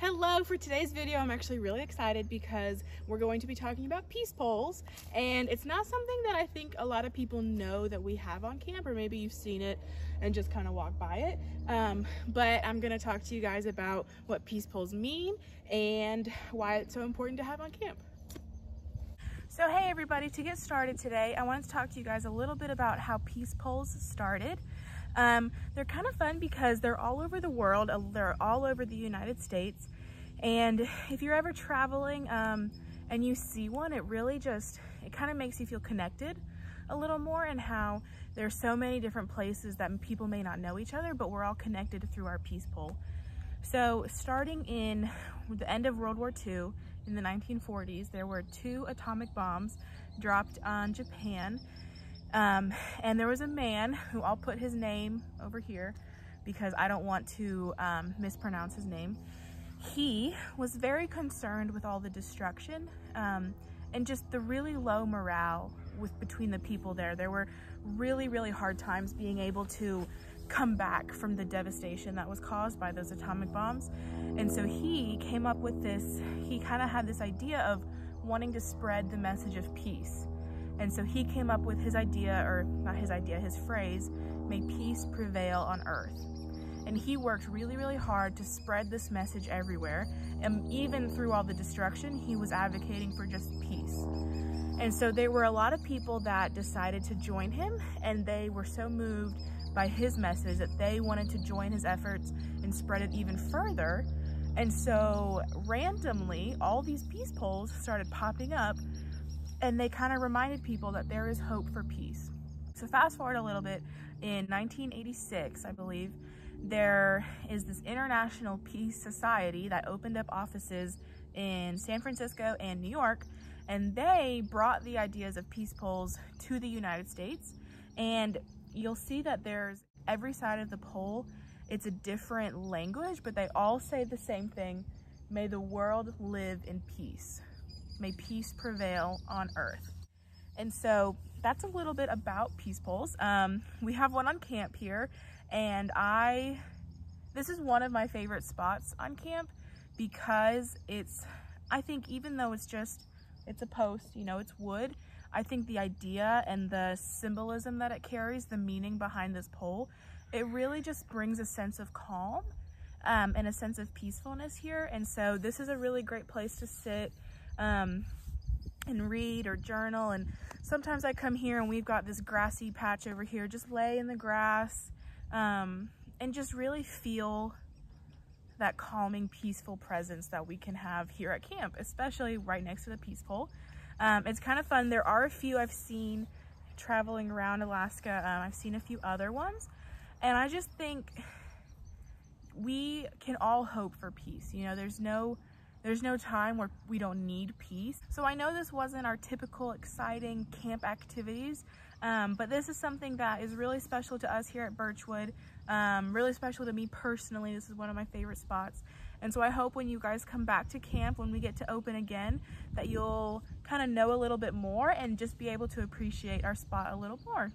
Hello, for today's video I'm actually really excited because we're going to be talking about peace poles and it's not something that I think a lot of people know that we have on camp or maybe you've seen it and just kind of walk by it. Um, but I'm going to talk to you guys about what peace poles mean and why it's so important to have on camp. So hey everybody, to get started today, I wanted to talk to you guys a little bit about how peace poles started. Um, they're kind of fun because they're all over the world. Uh, they're all over the United States. And if you're ever traveling um, and you see one, it really just, it kind of makes you feel connected a little more and how there's so many different places that people may not know each other, but we're all connected through our peace pole. So starting in the end of World War II, in the 1940s, there were two atomic bombs dropped on Japan um, and there was a man who I'll put his name over here because I don't want to um, mispronounce his name. He was very concerned with all the destruction um, and just the really low morale with between the people there. There were really, really hard times being able to come back from the devastation that was caused by those atomic bombs. And so he came up with this, he kind of had this idea of wanting to spread the message of peace. And so he came up with his idea, or not his idea, his phrase, may peace prevail on earth. And he worked really, really hard to spread this message everywhere. And even through all the destruction, he was advocating for just peace. And so there were a lot of people that decided to join him and they were so moved by his message that they wanted to join his efforts and spread it even further. And so randomly, all these peace poles started popping up and they kind of reminded people that there is hope for peace. So fast forward a little bit, in 1986, I believe, there is this International Peace Society that opened up offices in San Francisco and New York, and they brought the ideas of peace poles to the United States. And you'll see that there's every side of the pole, it's a different language, but they all say the same thing, may the world live in peace may peace prevail on earth. And so that's a little bit about peace poles. Um, we have one on camp here and I, this is one of my favorite spots on camp because it's, I think even though it's just, it's a post, you know, it's wood, I think the idea and the symbolism that it carries, the meaning behind this pole, it really just brings a sense of calm um, and a sense of peacefulness here. And so this is a really great place to sit um, and read or journal. And sometimes I come here and we've got this grassy patch over here, just lay in the grass um, and just really feel that calming, peaceful presence that we can have here at camp, especially right next to the peace pole. Um, it's kind of fun. There are a few I've seen traveling around Alaska. Um, I've seen a few other ones. And I just think we can all hope for peace. You know, there's no there's no time where we don't need peace. So I know this wasn't our typical exciting camp activities, um, but this is something that is really special to us here at Birchwood, um, really special to me personally. This is one of my favorite spots. And so I hope when you guys come back to camp, when we get to open again, that you'll kind of know a little bit more and just be able to appreciate our spot a little more.